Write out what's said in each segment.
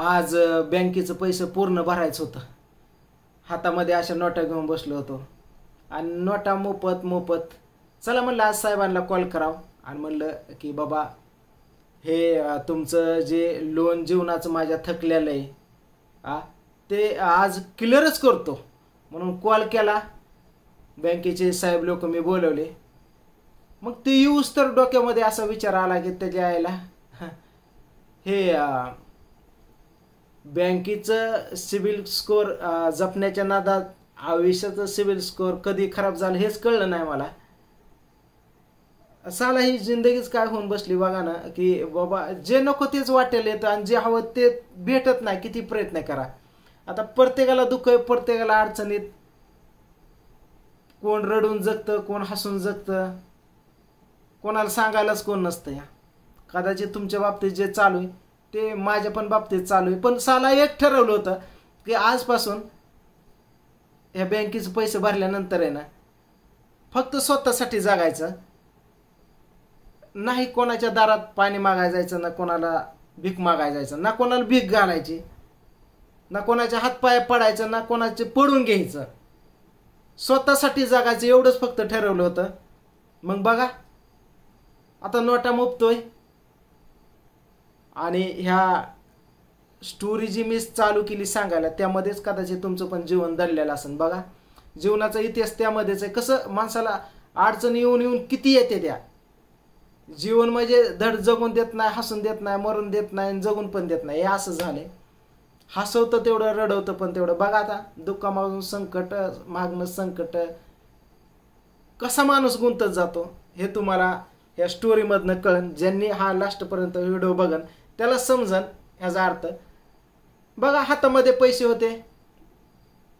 आज बँकेचं पैसे पूर्ण भरायचं होतं. हातामध्ये अशा नोटा घेऊन बसलो होतो. आणि नोटा मोफत मोफत. चला म्हणलं आज साहेबांना कॉल करावं. आणि म्हणलं की बाबा हे तुमचं जे लोन जीवनाचं माझ्या थकलेलं आहे आ ते आज क्लिअरच करतो. म्हणून कॉल केला. बँकेचे साहेब लोक मी बोलवले. मग ते येऊस तर डोक्यामध्ये असा विचार आला की त्याच्या यायला हे बँकेचं सिबिल स्कोअर जपण्याच्या नादात आयुष्याचं सिबिल स्कोअर कधी खराब झालं हेच कळलं नाही मला. साला ही जिंदगीच काय होऊन बसली बघा ना की बाबा जे नको तेच वाटेल येतं आणि जे हवं ते भेटत नाही किती प्रयत्न करा. आता प्रत्येकाला दुःख आहे प्रत्येकाला अडचणीत कोण रडून जगतं कोण हसून जगतं. कोणाला सांगायलाच कोण नसतं या. कदाचित तुमच्या बाबतीत जे चालू आहे ते माझ्या पण बाबतीत चालू आहे. पण साला एक ठरवलं होतं की आजपासून ह्या बँकेचे पैसे भरल्यानंतर आहे ना फक्त स्वतःसाठी जगायचं. नाही कोणाच्या दारात पाणी मागायला जायचं ना कोणाला भीक मागायला जायचं ना कोणाला भीक घालायची ना कोणाच्या हातपाय पडायचं ना कोणाचे पडून घ्यायचं. स्वतःसाठी जगायचं एवढंच फक्त ठरवलं होतं. मग बघा आता नोटा मुपतोय. आणि ह्या स्टोरी जी मी चालू केली सांगायला त्यामध्येच कदाचित तुमचं पण जीवन दडलेलं असेल बघा जीवनाचा इतिहास त्यामध्येच आहे. कसं माणसाला अडचणी येऊन येऊन किती येते त्या? जीवन म्हणजे धड जगून देत नाही हसून देत नाही मरून देत नाही आणि जगून पण देत नाही. हे असं झालंय. हसवतं तेवढं रडवतं पण तेवढं. बघा आता दुःखामागून संकट मागणं संकट. कसा माणूस गुंतत जातो हे तुम्हाला या स्टोरीमधनं कळन. ज्यांनी हा लास्टपर्यंत व्हिडिओ बघन त्याला समजन ह्याचा अर्थ. बघा हातामध्ये पैसे होते.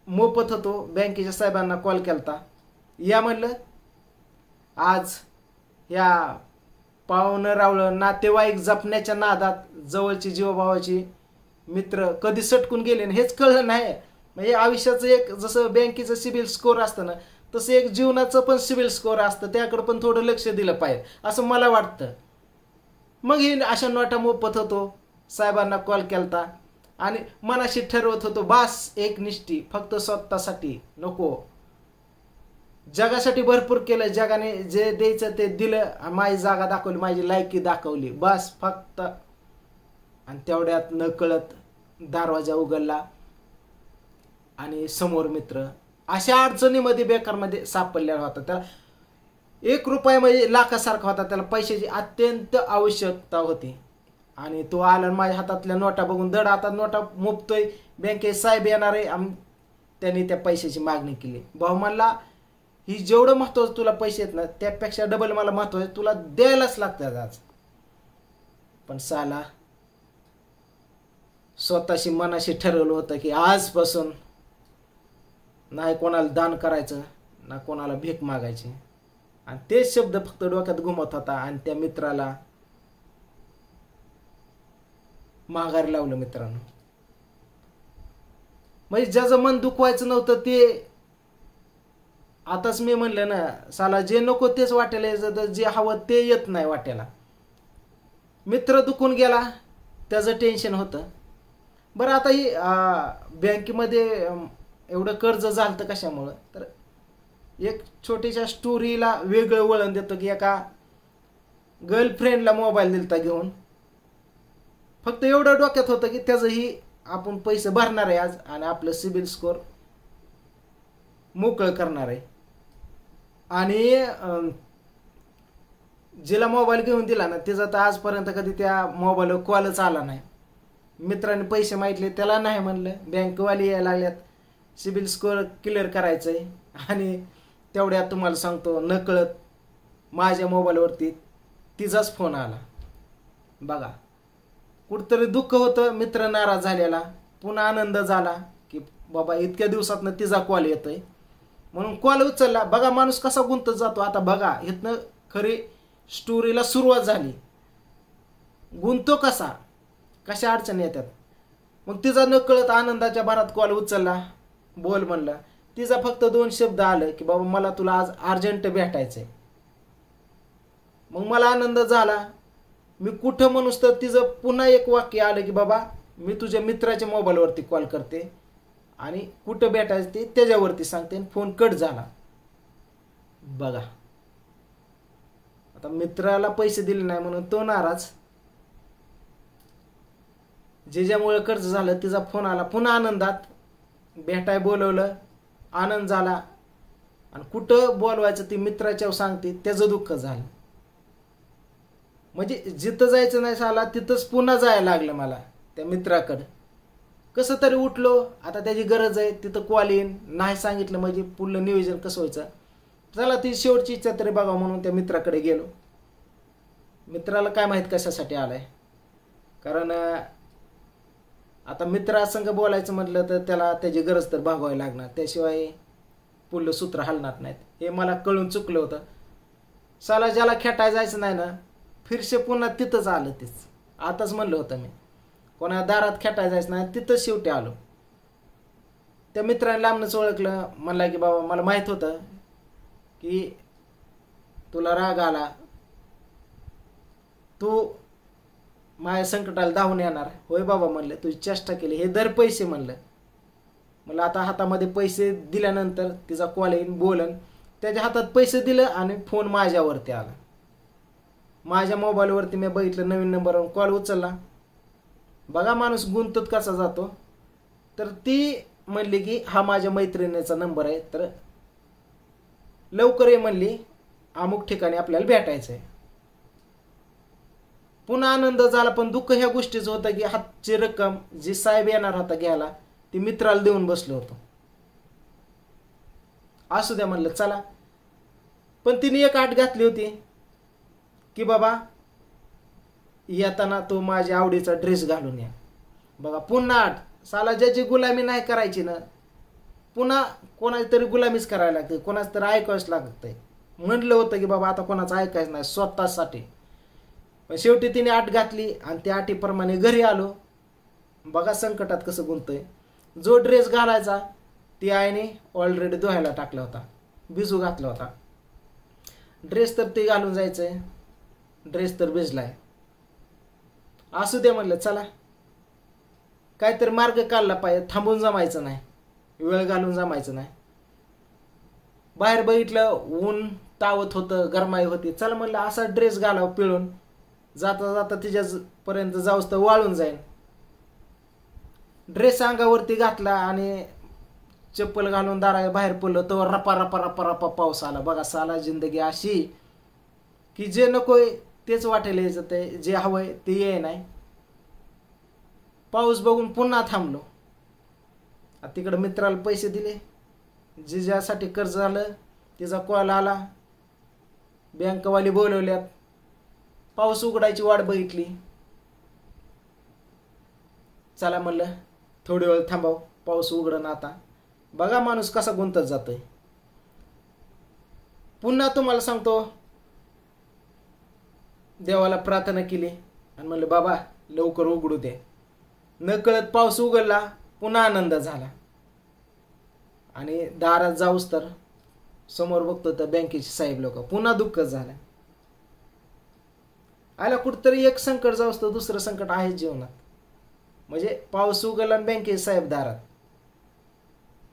मोफत होतो. बँकेच्या साहेबांना कॉल केलता. या म्हणलं आज या पाहुणं रावळं नातेवाईक जपण्याच्या नादात जवळची जीवभावाची मित्र कधी सटकून गेले आणि हेच कळलं नाही. म्हणजे आयुष्याचं एक जसं बँकेचं सिबिल स्कोअर असतं ना तसं एक जीवनाचं पण सिबिल स्कोअर असतं. त्याकडं पण थोडं लक्ष दिलं पाहिजे. असं मला वाटतं. मग ही अशा नोटा मोफत होतो. साहेबांना कॉल केलता. आणि मनाशी ठरवत होतो बास एक निष्ठी फक्त स्वतःसाठी नको. जगासाठी भरपूर केलं जगाने जे द्यायचं ते दिलं माझी जागा दाखवली माझी लायकी दाखवली. बस फक्त. आणि तेवढ्यात न कळत दरवाजा उघडला. आणि समोर मित्र अशा अडचणीमध्ये बेकारमध्ये सापडलेला होता. त्याला एक रुपया म्हणजे लाखासारखा होता त्याला पैशाची अत्यंत आवश्यकता होती. आणि तो आला माझ्या हातातल्या नोटा बघून दड हातात नोटा मुपतोय बँकेत साहेब येणार आहे. आम त्यांनी त्या पैशाची मागणी केली. भाऊ म्हणला ही जेवढं महत्वाचं तुला पैसे आहेत ना त्यापेक्षा डबल मला महत्वाचं आहे तुला द्यायलाच लागतात आज. पण साला स्वतःशी मनाशी ठरवलं होतं की आजपासून नाही कोणाला दान करायचं ना कोणाला भीक मागायची. आणि तेच शब्द फक्त डोक्यात घुमत होता आणि त्या मित्राला माघारी लावलं मित्रांनो. म्हणजे ज्याचं मन दुखवायचं नव्हतं ते आताच मी म्हणलं ना साला जे नको तेच वाटेला यायचं जे हवं ते येत नाही वाट्याला. मित्र दुखून गेला त्याचं टेन्शन होतं. बरं आता ही बँकेमध्ये एवढं कर्ज झालं तर कशामुळं? तर एक छोटीशा स्टोरीला वेगळं वळण देतो की एका गर्लफ्रेंडला मोबाईल दिलता घेऊन. फक्त एवढं डोक्यात होतं की त्याचंही आपण पैसे भरणार आहे आज आणि आपलं सिबिल स्कोअर मोकळं करणार आहे. आणि जिला मोबाईल घेऊन दिला ना तिचा तर आजपर्यंत कधी त्या मोबाईलवर कॉलच आला नाही. मित्राने पैसे मागितले त्याला नाही म्हणलं. बँकवाली यायला लागल्यात. सिबिल स्कोअर क्लिअर करायचं आहे आणि तेवढ्यात तुम्हाला सांगतो नकळत माझ्या मोबाईलवरती तिचाच फोन आला. बघा कुठतरी दुःख होतं मित्र नाराज झालेला पुन्हा आनंद झाला की बाबा इतक्या दिवसातनं तिचा कॉल येतोय. म्हणून कॉल उचलला बघा माणूस कसा गुंतत जातो. आता बघा इथनं खरी स्टोरीला सुरुवात झाली. गुंतो कसा? कशा अडचणी येतात? मग तिचा नकळत आनंदाच्या भरात कॉल उचलला बोल म्हणला तिचा फक्त दोन शब्द आलं की बाबा मला तुला आज अर्जंट भेटायचंय. मग मला आनंद झाला. मी कुठं म्हणूस तर तिचं पुन्हा एक वाक्य आलं की बाबा मी तुझ्या मित्राच्या मोबाईलवरती कॉल करते आणि कुठं भेटायचं ते त्याच्यावरती सांगते आणि फोन कट झाला. बघा. आता मित्राला पैसे दिले नाही म्हणून तो नाराज. जे ज्यामुळे कर्ज झालं तिचा फोन आला. पुन्हा आनंदात भेटाय बोलवलं. आनंद झाला. आणि कुठं बोलवायचं ती मित्राच्या सांगते त्याचं दुःख झालं. म्हणजे जिथं जायचं नाही झाला तिथंच पुन्हा जायला लागलं मला त्या मित्राकडं. कसं तरी उठलो आता त्याची गरज आहे तिथं कॉल येईन नाही सांगितलं म्हणजे पुढलं नियोजन कसं व्हायचं. चला ती शेवटची इच्छा तरी बघा म्हणून त्या मित्राकडे गेलो. मित्राला काय माहीत कशासाठी आलाय. कारण आता मित्रासंग बोलायचं म्हटलं तर त्याला त्याची गरज तर भागवावी लागणार. त्याशिवाय पुढलं सूत्र हलणार नाहीत. हे मला कळून चुकलं होतं. साला ज्याला खेटाय जायचं नाही ना फिरसे पुन्हा तिथंच आलं तेच. आताच म्हणलं होतं मी. कोणा दारात खेटाय जायचं नाही तिथंच शेवटी आलो. त्या मित्राने लांबनंच ओळखलं. म्हणला की बाबा मला माहीत होतं की तुला राग आला. तू माझ्या संकटाला धावून येणार. होय बाबा म्हणलं तुझी चेष्टा केली. हे दर पैसे म्हणलं. मला आता हातामध्ये पैसे दिल्यानंतर तिचा कॉल येईन बोलन. त्याच्या हातात पैसे दिलं आणि फोन माझ्यावरती आला. माझ्या मोबाईलवरती मी बघितलं नवीन नंबरवर कॉल उचलला. बघा माणूस गुंतत कसा जातो. तर ती म्हणली की हा माझ्या मैत्रिणीचा नंबर आहे. तर लवकर ये म्हणली अमुक ठिकाणी आपल्याला भेटायचं आहे पुन्हा आनंद झाला पण दुःख ह्या गोष्टीचं होतं की हातची रक्कम जी साहेब येणार होता घ्यायला ती मित्राला देऊन बसलो होतो. असू द्या म्हणलं चला. पण तिने एक आठ घातली होती की बाबा येताना तो माझ्या आवडीचा ड्रेस घालून या. बघा पुन्हा आठ. साला ज्याची गुलामी नाही करायची ना पुन्हा कोणाची तरी गुलामीच करायला लागते कोणाचं तरी ऐकावंच लागतंय. म्हणलं होतं की बाबा आता कोणाचं ऐकायचं नाही स्वतःसाठी. पण शेवटी तिने आठ घातली आणि त्या आटीप्रमाणे घरी आलो. बघा संकटात कसं गुंतय. जो ड्रेस घालायचा ती आईने ऑलरेडी धुवायला टाकला होता. भिजू घातला होता. ड्रेस तर ते घालून जायचंय. ड्रेस तर भिजलाय. असू दे म्हणलं चला. काहीतरी मार्ग काढला पाहिजे. थांबून जमायचं नाही. वेळ घालून जमायचं नाही. बाहेर बघितलं ऊन तावत होतं गरमाई होती. चला म्हणलं असा ड्रेस घालावं पिळून. जाता जाता तिच्यापर्यंत जाऊस तर वाळून जाईन. ड्रेस अंगावरती घातला आणि चप्पल घालून दारा बाहेर पडलं तर रपा रपा रपा रपा पाऊस आला. बघा साला जिंदगी अशी की जे नकोय तेच वाटेल यायचं ते जे हवंय ते ये नाही. पाऊस बघून पुन्हा थांबलो. तिकडं मित्राला पैसे दिले. जे ज्यासाठी कर्ज झालं तिचा कॉल आला. बँकवाली बोलवल्यात. पाऊस उघडायची वाट बघितली. चला म्हणलं थोडी वेळ थांबाव पाऊस उघडन आता. बघा माणूस कसा गुंतत जातोय. पुन्हा तुम्हाला सांगतो देवाला प्रार्थना केली आणि म्हणलं बाबा लवकर उघडू दे. न कळत पाऊस उघडला पुन्हा आनंद झाला. आणि दारात जाऊस तर समोर बघतो तर बँकेचे साहेब लोक पुन्हा दुःख झालं. आला कुठतरी एक संकट जाऊ असतं दुसरं संकट आहे जीवनात. म्हणजे पाऊस उघडला आणि बँकेचे साहेब दारात.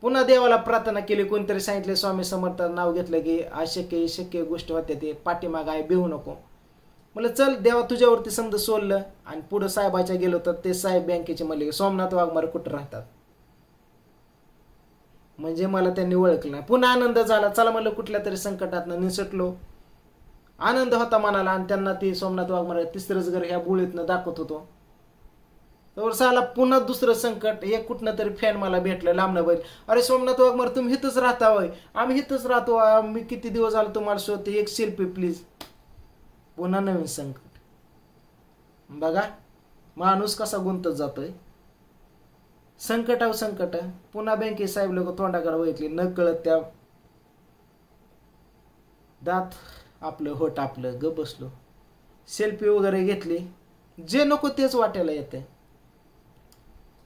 पुन्हा देवाला प्रार्थना केली कोणतरी सांगितले स्वामी समर्थ नाव घेतलं की अशक्य शक्य गोष्ट होत्या ते पाठीमाग आहे भिवू नको. म्हटलं चल देवा तुझ्यावरती समजा सोडलं आणि पुढं साहेबाच्या गेलो तर ते साहेब बँकेचे म्हणले सोमनाथ वाघमारे कुठं राहतात? म्हणजे मला त्यांनी ओळखलं पुन्हा आनंद झाला. चला म्हणलं कुठल्या तरी संकटात निसटलो. आनंद होता मनाला आणि त्यांना ते सोमनाथ वाघमारे तिसरंच घर ह्या बुळीतनं दाखवत होतो. तर साला पुन्हा दुसरं संकट एक कुठनं तरी फॅन मला भेटलं लांबणं बैल. अरे सोमनाथ वाघमारे तुम्ही इथंच राहता होय. आम्ही इथंच राहतो मी किती दिवस आलो तुम्हाला शोधते एक सेल्फी प्लीज पुन्हा नवीन संकट. बघा माणूस कसा गुंतत जातोय. संकटाव संकट पुन्हा बँके साहेब लोक तोंडाकडे बघितली न कळत त्या दात आपलं होट आपलं ग बसलो. सेल्फी वगैरे घेतली. जे नको तेच वाटायला येते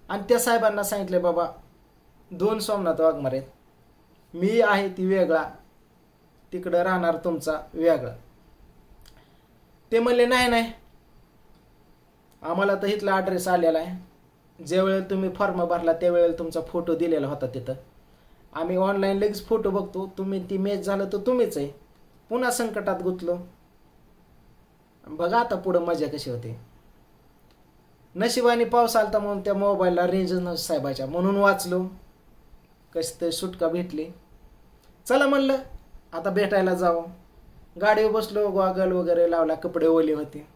आणि त्या साहेबांना सांगितले बाबा दोन सोमनाथ वाघमारे आहेत. मी आहे ती वेगळा. तिकडं राहणार तुमचा वेगळा. ते म्हणले नाही नाही. आम्हाला तर इथला ॲड्रेस आलेला आहे. ज्यावेळेला तुम्ही फॉर्म भरला त्यावेळेला तुमचा फोटो दिलेला होता तिथं. आम्ही ऑनलाईन लगेच फोटो बघतो. तुम्ही ती मॅच झालं तर तुम्हीच आहे. पुन्हा संकटात गुंतलो. बघा आता पुढं मजा कशी होते. नशिबाने पाऊस आलता म्हणून त्या मोबाईलला रेंज नव्हती साहेबाच्या म्हणून वाचलो. कशी तरी सुटका भेटली. चला म्हणलं आता भेटायला जावं. गाडीवर बसलो गॉगल वगैरे लावला कपडे ओले होते.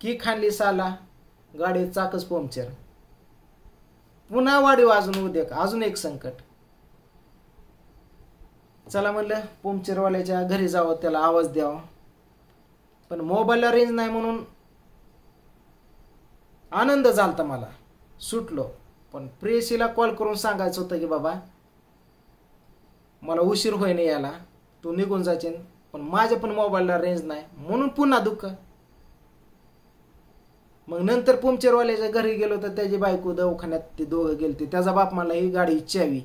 की खाल्ली साला गाडी चाकच पंक्चर. पुन्हा वाढीव अजून उद्या अजून एक संकट. चला म्हणलं पंक्चरवाल्याच्या घरी जावं त्याला आवाज द्यावा. पण मोबाईलला रेंज नाही म्हणून आनंद झालता मला. सुटलो. पण प्रेयसीला कॉल करून सांगायचं होतं की बाबा मला उशीर होईन याला तू निघून जाचेन पण माझ्या पण मोबाईलला रेंज नाही. म्हणून पुन्हा दुःख. मग नंतर पंक्चरवाल्याच्या घरी गेलो तर त्याची बायको दवाखान्यात ते दोघं गेलते. त्याचा बाप मला ही गाडी इच्छावी.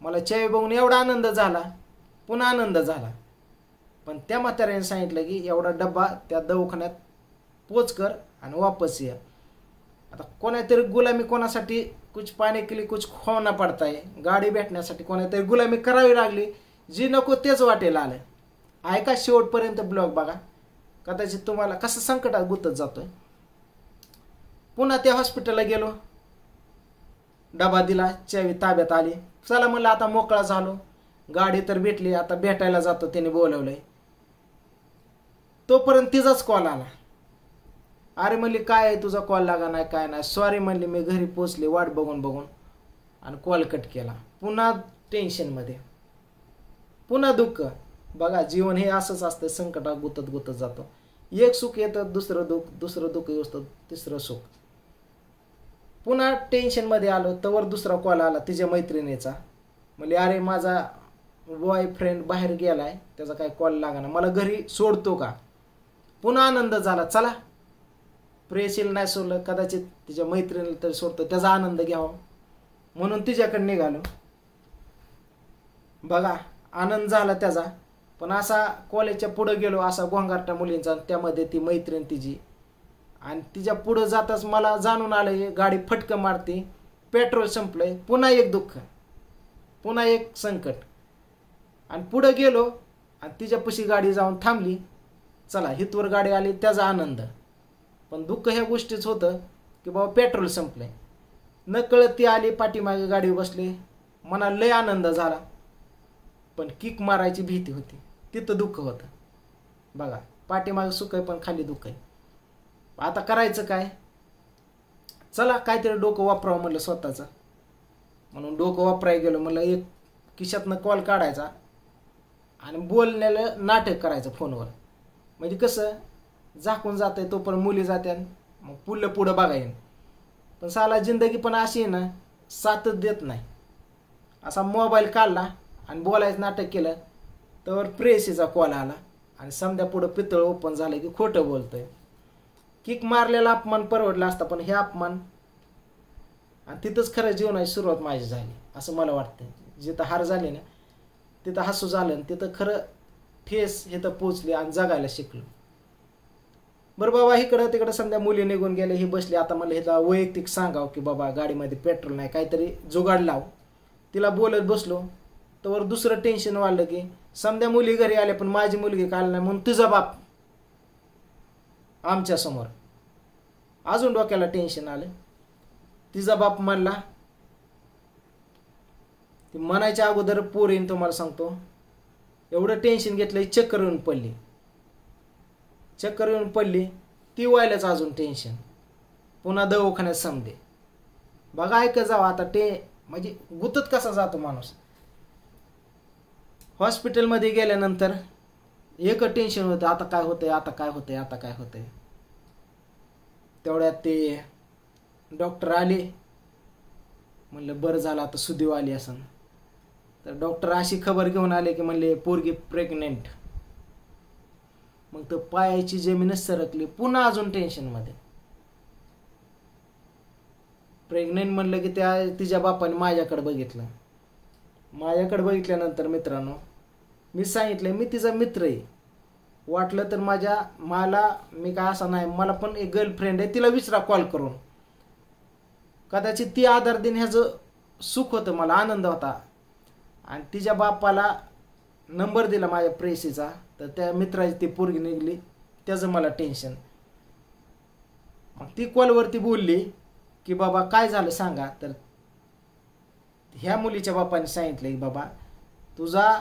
मला चावी बघून एवढा आनंद झाला पुन्हा आनंद झाला. पण त्या म्हाताऱ्याने सांगितलं की एवढा डब्बा त्या दवाखान्यात पोच कर आणि वापस ये. आता कोणातरी गुलामी कोणासाठी कुछ पाणी केली कुछ खोना पडताय. गाडी भेटण्यासाठी कोणातरी गुलामी करावी लागली जी नको तेच वाटेल आलं ऐका शेवटपर्यंत ब्लॉग बघा. कदाचित तुम्हाला कसं संकटात गुतत जातोय. पुन्हा त्या हॉस्पिटलला गेलो. डबा दिला चावी ताब्यात आली. चला म्हणलं आता मोकळा झालो. गाडी तर भेटली आता भेटायला जातो त्याने बोलवलंय. तोपर्यंत तिचाच कॉल आला. अरे म्हणली काय आहे तुझा कॉल लागा नाही काय नाही. सॉरी म्हणली मी घरी पोचले वाट बघून बघून. आणि कॉल कट केला. पुन्हा टेन्शनमध्ये पुन्हा दुःख. बघा जीवन हे असंच असतं संकटात गुतत गुतत जातो. एक सुख येतं दुसरं दुःख दुसरं दुःख येतं तिसरं सुख. पुन्हा टेन्शनमध्ये आलो तवर दुसरा कॉल आला तिच्या मैत्रिणीचा. म्हणजे अरे माझा बॉयफ्रेंड बाहेर गेलाय त्याचा काय कॉल लागणार मला घरी सोडतो का? पुन्हा आनंद झाला चला. प्रेयशील नाही सोडलं कदाचित तिच्या मैत्रिणीला तरी सोडतो त्याचा आनंद घ्यावा. म्हणून तिच्याकडे निघालो. बघा आनंद झाला त्याचा. पण असा कॉलेजच्या पुढं गेलो असा गोंगारटा मुलींचा त्यामध्ये ती मैत्रीण तिची. आणि तिच्या पुढं जाताच मला जाणून आलं हे गाडी फटकं मारते पेट्रोल संपलंय पुन्हा एक दुःख पुन्हा एक संकट. आणि पुढं गेलो आणि तिच्यापाशी गाडी जाऊन थांबली. चला हितवर गाडी आली त्याचा आनंद. पण दुःख ह्या गोष्टीच होतं की बाबा पेट्रोल संपलंय. नकळत ती आली पाठीमागे गाडी बसली. मनाला लय आनंद झाला. पण किक मारायची भीती होती. तिथं दुःख होतं. बघा पाठीमागे सुख आहे पण खाली दुःख आहे. आता करायचं काय? चला काहीतरी डोकं वापरावं म्हणलं स्वतःचं. म्हणून डोकं वापरायला गेलो म्हणलं एक खिशातनं कॉल काढायचा आणि बोलण्याला नाटक करायचं फोनवर. म्हणजे कसं? झाकून जात आहे तोपर्यंत मुली जात्यान मग पुढलं पुढं बघायन पण साला जिंदगी पण अशी आहे ना साथच देत नाही. असा मोबाईल काढला आणि बोलायचं नाटक केलं तर प्रेसीचा कॉल आला आणि समजा पुढं पितळ ओपन झालं की खोटं बोलतंय. किक मारलेला अपमान परवडला असता पण हे अपमान आणि तिथंच खरं जीवनाची सुरुवात माझी झाली असं मला वाटतं जिथं हार झाली ना तिथं हसू झालं आणि तिथं खरं ठेस हे तर पोचली आणि जगायला शिकलो. बरं बाबा इकडं तिकडं समजा मुली निघून गेले ही बसली. आता मला हिला वैयक्तिक सांगाव की बाबा गाडीमध्ये पेट्रोल नाही काहीतरी जुगाड लाव. तिला बोलत बसलो. तर दुसरं टेन्शन वाढलं की समजा मुली घरी आल्या पण माझी मुलगी काल नाही म्हणून तुझा बाप आमच्यासमोर अजून डोक्याला टेन्शन आलं तिचा बाप म्हणला ती म्हणायच्या अगोदर पोर येईन तुम्हाला सांगतो. एवढं टेन्शन घेतलं चक्कर येऊन पडली. चक्कर येऊन पडली ती व्हायलाच अजून टेन्शन पुन्हा दवाखान्यात समजे. बघा ऐक जावं आता टे म्हणजे गुतत कसा जातो माणूस. हॉस्पिटलमध्ये गेल्यानंतर एक टेन्शन होतं आता काय होतंय आता काय होतंय आता काय होतंय. तेवढ्यात ते डॉक्टर आले. म्हणलं बरं झालं आता सुदेव आली असं तर डॉक्टर अशी खबर घेऊन आले की म्हणले पोरगी प्रेग्नेंट मग तर पायाची जमीनच सरकली पुन्हा अजून टेन्शनमध्ये प्रेग्नेंट म्हणलं की त्या तिच्या बापाने माझ्याकडे बघितलं. माझ्याकडे बघितल्यानंतर मित्रांनो मी सांगितलं मी तिचा मित्र आहे. वाटलं तर माझ्या मला मी काय असा नाही मला पण एक गर्लफ्रेंड आहे तिला विचारा कॉल करून. कदाचित ती आधार देण्याचं सुख होतं मला आनंद होता. आणि तिच्या बापाला नंबर दिला माझ्या प्रेसीचा तर त्या मित्राची ती पोरगी निघली त्याचं मला टेन्शन मग ती कॉलवरती बोलली की बाबा काय झालं सांगा. तर ह्या मुलीच्या बापाने सांगितलं की बाबा तुझा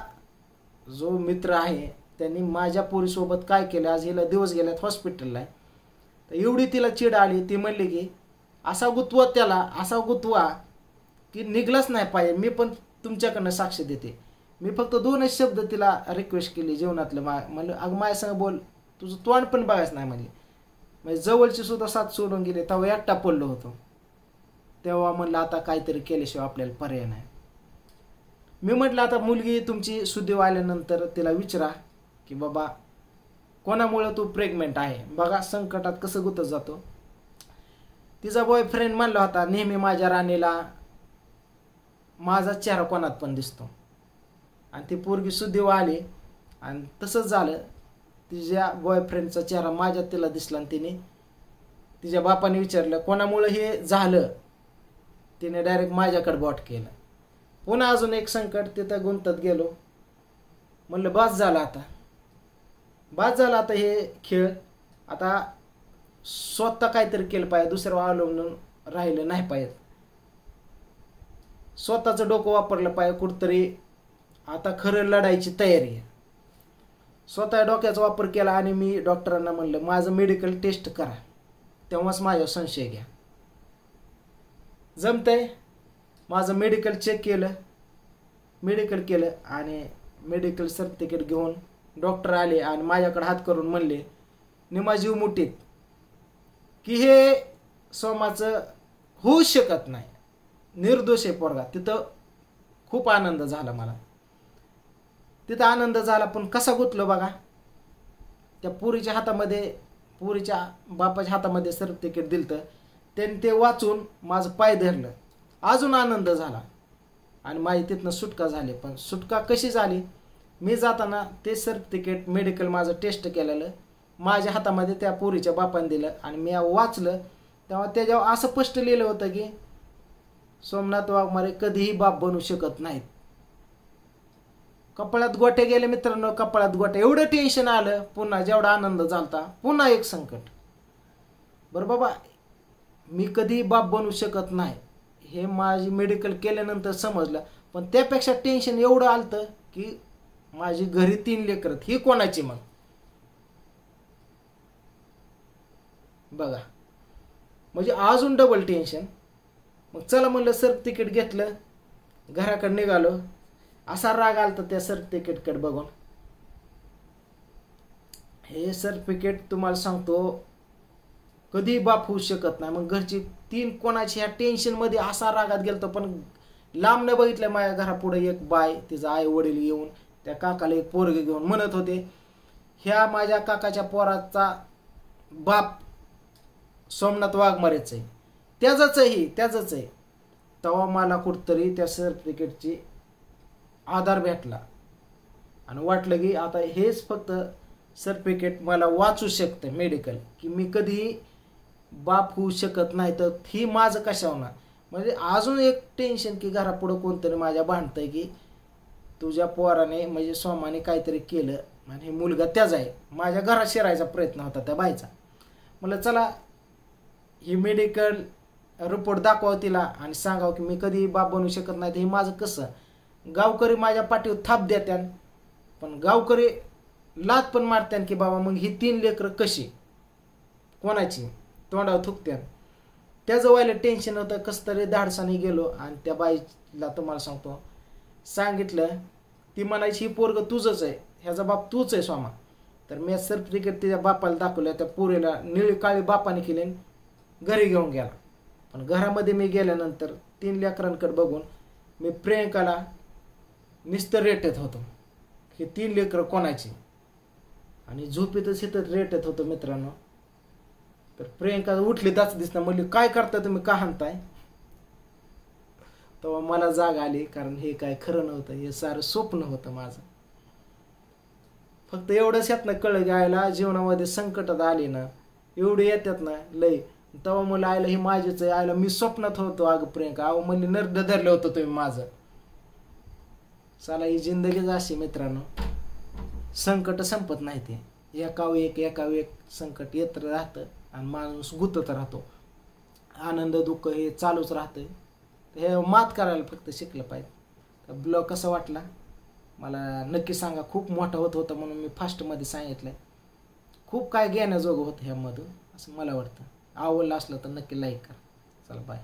जो मित्र आहे त्यांनी माझ्या पोरीसोबत काय केलं? आज हिला दिवस गेल्यात हॉस्पिटलला आहे. तर एवढी तिला चिड आली ती म्हणली की असा गुतवा त्याला असा गुतवा की निघलाच नाही पाहिजे. मी पण तुमच्याकडनं साक्ष देते. मी फक्त दोनच शब्द तिला रिक्वेस्ट केली जीवनातलं. मा म्हणलं अगं माझ्यासंग बोल. तुझं तोंड पण बघायचं नाही म्हणजे म्हणजे जवळची सुद्धा साथ सोडून गेले. तेव्हा एकटा पडलो होतो. तेव्हा म्हणलं आता काहीतरी केल्याशिवाय आपल्याला पर्याय नाही. मी म्हटलं आता मुलगी तुमची सुदैव आल्यानंतर तिला विचारा. की बाबा कोणामुळं तू प्रेग्नेंट आहे? बघा संकटात कसं गुतत जातो. तिचा बॉयफ्रेंड म्हणला होता नेहमी माझ्या राणीला माझा चेहरा कोणात पण दिसतो. आणि ती पोरगी सुदैव आली. आणि तसंच झालं. तिच्या बॉयफ्रेंडचा चेहरा माझ्यात तिला दिसला आणि तिने तिच्या बापाने विचारलं कोणामुळं हे झालं? तिने डायरेक्ट माझ्याकडे बॉट केलं. पुन्हा अजून एक संकट तिथं गुंतत गेलो. म्हणलं बस झालं आता. बाद झाला आता हे खेळ. आता स्वतः काहीतरी केलं पाहिजे दुसऱ्यावर अवलंबून राहिलं नाही पाहिजे. स्वतःचं डोकं वापरलं पाहिजे कुठतरी. आता खरं लढायची तयारी आहे. स्वतः डोक्याचा वापर केला आणि मी डॉक्टरांना म्हणलं माझं मेडिकल टेस्ट करा. तेव्हाच माझ्यावर संशय घ्या. जमतंय. माझं मेडिकल चेक केलं. मेडिकल केलं आणि मेडिकल सर्टिफिकेट घेऊन डॉक्टर आले आणि माझ्याकडे हात करून म्हणले निमाजीव मुठीत की हे सोमाचं होऊ शकत नाही. निर्दोष आहे पोरगा. तिथं खूप आनंद झाला मला. तिथं आनंद झाला पण कसा गुतलो बघा. त्या पुरीच्या हातामध्ये पुरीच्या बापाच्या हातामध्ये सर्टिफिकेट दिलं तर त्यांनी ते वाचून माझं पाय धरलं. अजून आनंद झाला. आणि माझी तिथनं सुटका झाली पण सुटका कशी झाली? मी जाताना ते सर्टिफिकेट मेडिकल माझं टेस्ट केलेलं. माझ्या हातामध्ये त्या पोरीच्या बापाने दिलं आणि मी वाचलं. तेव्हा त्याच्यावर असं स्पष्ट लिहिलं होतं की सोमनाथ वाघमारे कधीही बाप बनू शकत नाहीत. कपाळात गोटे गेले मित्रांनो कपाळात गोटे. एवढं टेन्शन आलं पुन्हा जेवढा आनंद झालता पुन्हा एक संकट. बरं बाबा मी कधीही बाप बनू शकत नाही हे माझी मेडिकल केल्यानंतर समजलं. पण त्यापेक्षा टेन्शन एवढं आलतं की माझी घरी तीन लेकरत ही कोणाची मग? बघा. म्हणजे अजून डबल टेन्शन मग चला म्हणलं सर्टिफिकेट घेतलं. घराकडे निघालो. असा राग आलता त्या सर्टिफिकेटकडे बघून. हे सर्टिफिकेट तुम्हाला सांगतो कधी बाप होऊ शकत नाही. मग घरची तीन कोणाची ह्या टेन्शनमध्ये असा रागात गेलतो पण लांब न बघितलं माझ्या घरापुढे एक बाय तिचा आई वडील येऊन त्या काकाला एक पोरगे घेऊन म्हणत होते ह्या माझ्या काकाच्या पोराचा बाप सोमनाथ वाघमारेच आहे. त्याचंच आहे ही त्याचंच आहे. तेव्हा मला कुठतरी त्या सर्टिफिकेटची आधार भेटला. आणि वाटलं की आता हेच फक्त सर्टिफिकेट मला वाचू शकतं मेडिकल की मी कधीही बाप होऊ शकत नाही तर ही माझं कशा होणार म्हणजे अजून एक टेन्शन की घरापुढं कोणतरी माझ्या भांडतं की तुझ्या पोराने म्हणजे सोमाने काहीतरी केलं आणि हे मुलगा त्याच आहे. माझ्या घरात शिरायचा प्रयत्न होता त्या बाईचा. म्हटलं चला ही मेडिकल रिपोर्ट दाखवावं तिला आणि सांगावं की मी कधी बाप बनवू शकत नाही तर हे माझं कसं? गावकरी माझ्या पाठीवर थाप देत्यान पण गावकरी लात पण मारत्यान की बाबा मग ही तीन लेकरं कशी? कोणाची? तोंडावर थुकत्यान. त्याचं व्हायला टेन्शन होतं कसं तरी धाडसाने गेलो आणि त्या बाईला तुम्हाला सांगतो सांगितलं ती म्हणायची ही पोरग तुझंच आहे. ह्याचा बाप तूच आहे स्वामा. तर मी सर्टिफिकेट तिच्या बापाला दाखवलं त्या पोरीला निळी काळी बापाने केली घरी घेऊन गेला. पण घरामध्ये मी गेल्यानंतर तीन लेकरांकडे बघून मी प्रियंकाला निस्तर रेटत होतो. हे तीन लेकरं कोणाची? आणि झोपेतच इथं रेटत होतो मित्रांनो. तर प्रियंका उठली दाच दिसणार म्हणली काय करता तुम्ही? का हाणताय? तेव्हा मला जाग आली कारण हे काय खरं नव्हतं हे सारं स्वप्न होतं माझं. फक्त एवढंच यातनं कळ गायला जीवनामध्ये संकटात आली ना एवढी येतात ना लय तेव्हा मला आयला हे माझेच आहे आयला मी स्वप्नात होतो अगं प्रियंका. अहो म्हणजे नर्द धरलं होतं तुम्ही माझं. चला ही जिंदगीच अशी मित्रांनो. संकट संपत नाही ते. एकाव एक एकाव एक संकट येत राहतं आणि माणूस गुतत राहतो. आनंद दुःख हे चालूच राहतं हे मात करायला फक्त शिकलं पाहिजे. ब्लॉग कसा वाटला? मला नक्की सांगा. खूप मोठा होत होता म्हणून मी फास्टमध्ये सांगितलं खूप काय घेण्याजोगं होतं ह्यामधून असं मला वाटतं. आवडलं असलं तर नक्की लाईक करा. चला बाय